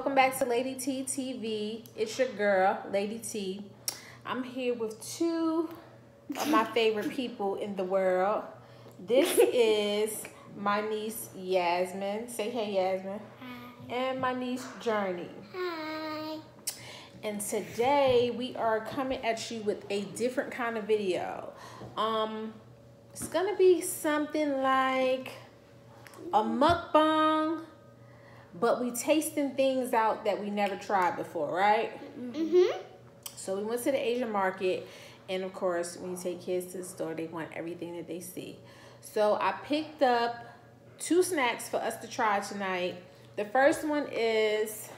welcome back to Lady Tee TV. It's your girl, Lady Tee. I'm here with two of my favorite people in the world. This is my niece Yasmin. Say hey, Yasmin. Hi. And my niece Journey. Hi. And today we are coming at you with a different kind of video. Um, it's gonna be something like a mukbang, but we tasting things out that we never tried before, right? Mm-hmm. So we went to the Asian market, and of course, when you take kids to the store, they want everything that they see. So I picked up two snacks for us to try tonight. The first one is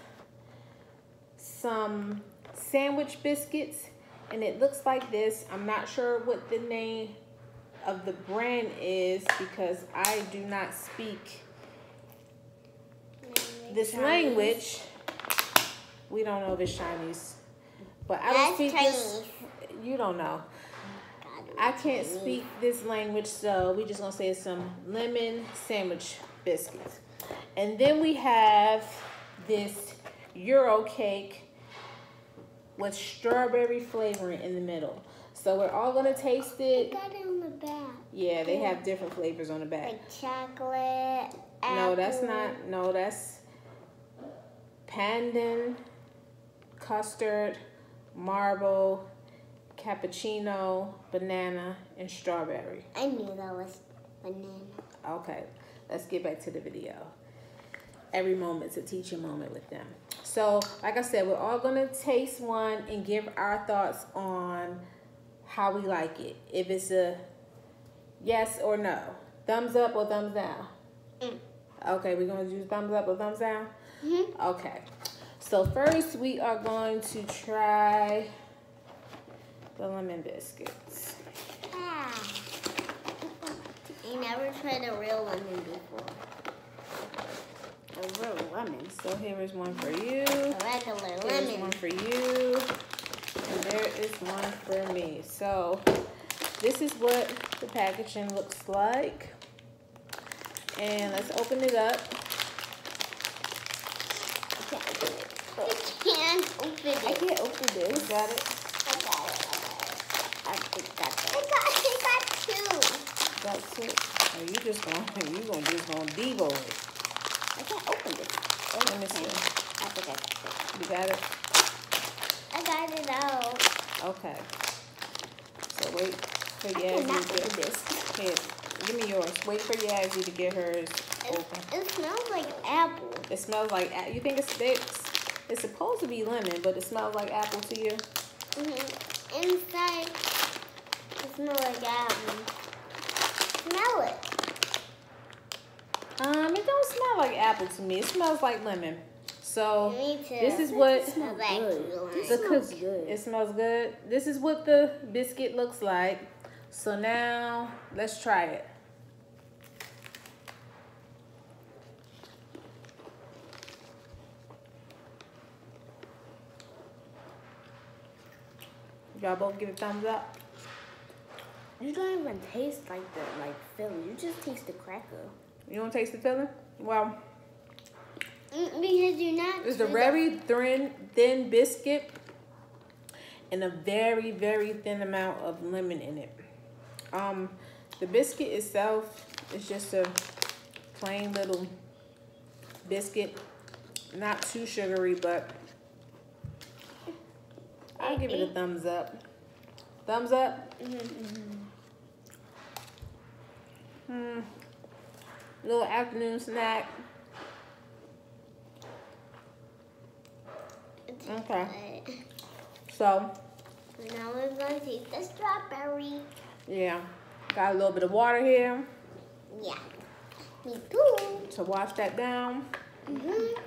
some sandwich biscuits, and it looks like this. I'm not sure what the name of the brand is because I do not speak this language. We don't know if it's Chinese, but I don't That's speak Chinese. this. You don't know. I can't speak this language, so we just gonna say it's some lemon sandwich biscuits. And then we have this Euro cake with strawberry flavoring in the middle. So we're all gonna taste I it. got it on the back. Yeah, they have different flavors on the back. Like chocolate. No, that's not. No, that's pandan, custard, marble, cappuccino, banana, and strawberry. I knew that was banana. Okay, let's get back to the video. Every moment's a teaching moment with them. So, like I said, we're all gonna taste one and give our thoughts on how we like it. If it's a yes or no, thumbs up or thumbs down. Mm. Okay, we're gonna do thumbs up or thumbs down. Mm-hmm. Okay, so first we are going to try the lemon biscuits. Ah. I never tried a real lemon before. A real lemon. So here is one for you. A regular There's lemon. one for you. And there is one for me. So this is what the packaging looks like. And let's open it up. I can't open it. I can't open this. Got it? I got it. I got it. I think that's it. I got, I got two. That's it. Oh, you just gonna you gonna just gonna devo it. I can't open this. Let me see. I think I got it. You got it? I got it out. Okay. So wait for I cannot Yazzie open this. here. Give me yours. Wait for Yazzie to get hers It, open. it smells like apple. It smells like a- you think it's it's it's supposed to be lemon, but it smells like apple to you. hmm Inside, it smells like apple. Smell it. Um, it don't smell like apple to me. It smells like lemon. So Me too. this is what smells like the lemon. cook- It smells good. This is what the biscuit looks like. So now let's try it. Y'all both give it thumbs up. You don't even taste like the like filling. You just taste the cracker. You don't taste the filling? Well, Mm, Because you're not. It's a very thin, thin biscuit and a very, very thin amount of lemon in it. Um, the biscuit itself is just a plain little biscuit. Not too sugary, but I'll give it a thumbs up. Thumbs up? Hmm. Little afternoon snack. It's Okay. good. So, Now we're going to take the strawberry. yeah. Got a little bit of water here Yeah. Me too. to wash that down. Mm-hmm. Good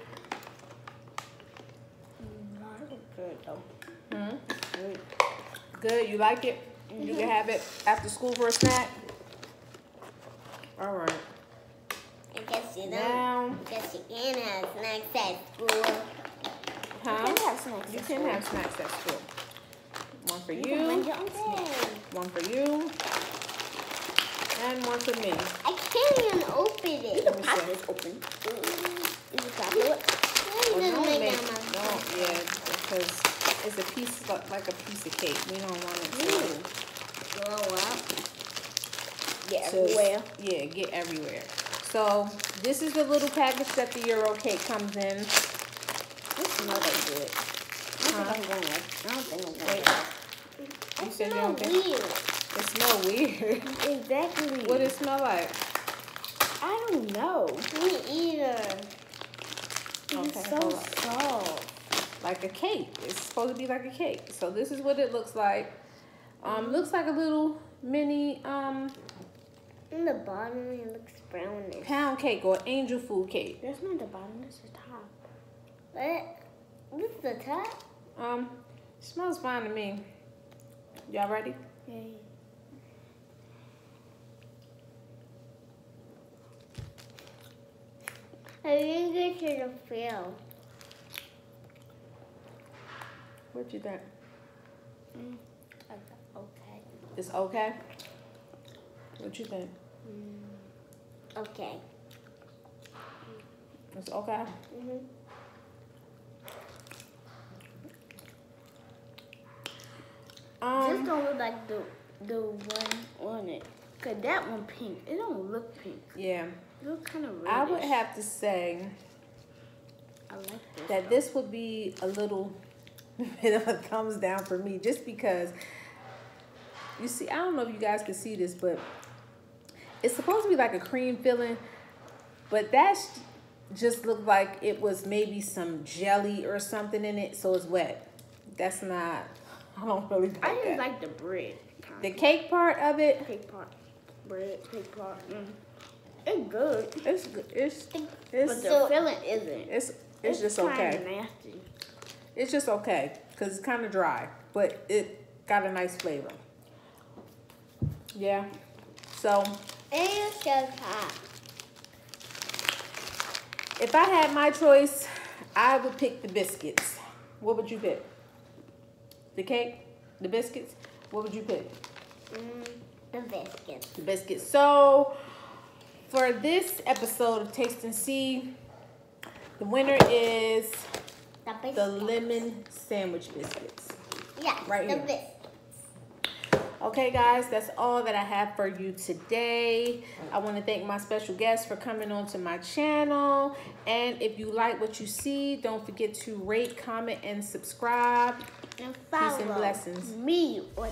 Hmm. Good. You like it? You can have it after school for a snack. All right. I guess you don't. Now, I guess you can have snacks at school. huh? You can have snacks You at can school. have snacks at school. One for You you, your own snack. one for you, and one for me. I can't even open it. Let me Pop see. this open. Is it chocolate? It Well, doesn't no, make maybe up like a piece of cake. We don't want it to, Mm. Blow up. Yeah, to everywhere. yeah, get everywhere. So this is the little package that the Euro cake comes in. It smells like good. I don't think I'm going I don't think I'm going You It said you smells don't think- weird. It smell weird. Exactly. what does it smell like? I don't know. Me either. Okay, It's so hold soft. Like a cake. It's supposed to be like a cake. So this is what it looks like. Um, looks like a little mini um In the bottom, it looks brownish. pound cake or angel food cake. That's not the bottom, that's the top. What? This is the top? Um, smells fine to me. Y'all ready? Yeah. I didn't get you to feel. What you think? Okay. It's okay. What you think? Okay. It's okay. Mm-hmm. Just Um, don't look like the the one on it. Cause that one pink. It don't look pink. yeah. It looks kind of red. I would have to say I like this. that though. this would be a little bit of a thumbs down for me just because you see I don't know if you guys can see this but it's supposed to be like a cream filling but that's just looked like it was maybe some jelly or something in it so it's wet that's not I don't really like I just that. like the bread. Kind the cake part of it cake part. Bread, cake part. Mm. It's good. it's good it's But the filling isn't. it's it's just kinda okay nasty. It's just okay because it's kind of dry, but it got a nice flavor. Yeah. So And it's so hot. if I had my choice, I would pick the biscuits. What would you pick? The cake, the biscuits. What would you pick? Mm, the biscuits. The biscuits. So for this episode of Taste and See, the winner is The biscuits. the lemon sandwich biscuits. Yeah, right the here. biscuits. Okay, guys, that's all that I have for you today. I want to thank my special guest for coming onto my channel. And if you like what you see, don't forget to rate, comment, and subscribe. And Peace and follow blessings. Me or